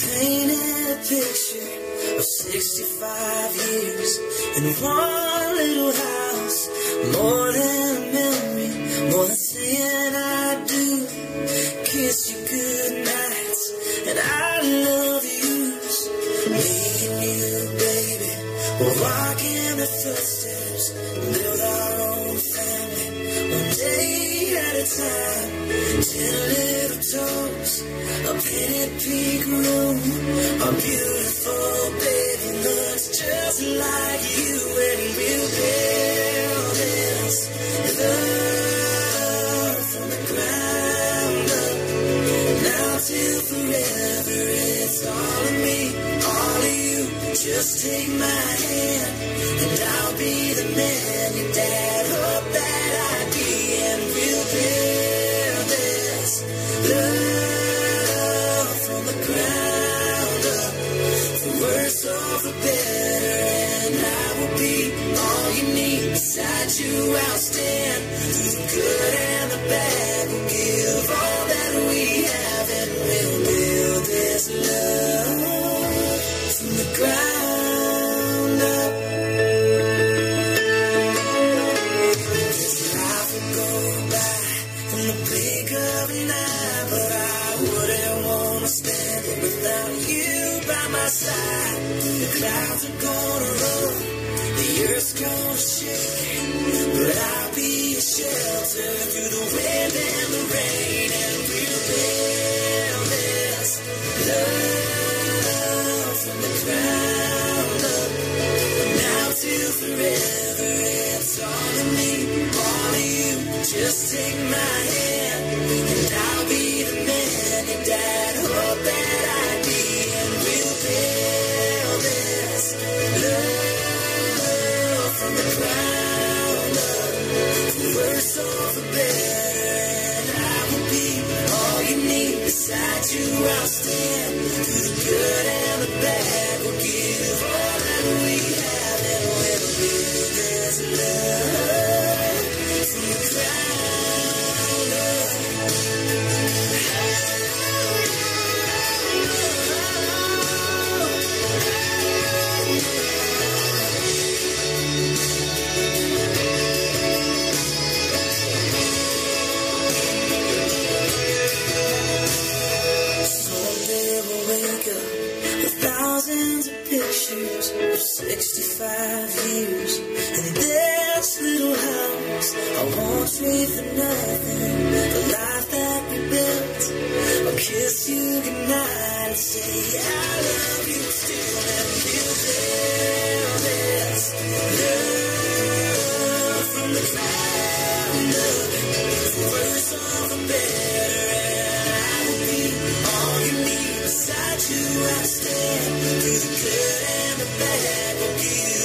painted a picture of 65 years in one little house. More than a memory, more than saying I do. Kiss you good nights and I love yous. Me and you, baby, we'll walk in the footsteps, build our own family, one day at a time. Ten little toes a painted pink room, a beautiful baby looks just like you, and we'll build this love from the ground up. Now till forever, it's all of me, all of you. Just take my hand, and I'll be the man your dad hoped that I'd be, Or for better, and I will be all you need. Beside you, I'll stand through the good and the bad. We'll give all that we have, and we'll build this love from the ground up. This life will go by in the blink of an eye, but I wouldn't want to stand it without you by my side. The clouds are gonna roll, the earth's gonna shake, but I'll be a shelter through the wind and the rain, Beside you, I'll stand through the good and the bad. Pictures of 65 years in this little house. I won't trade for nothing the life that we built. I'll kiss you goodnight and say You, I stand through the good and the bad.